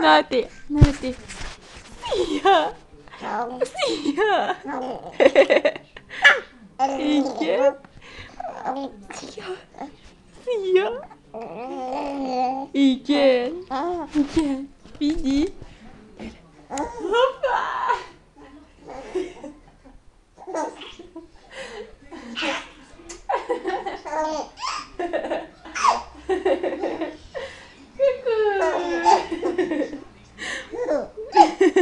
Nati, Nati. Sia. Sia. Igen. Sia. Sia. Igen. Igen. Widzi. Opa. Eita. Não.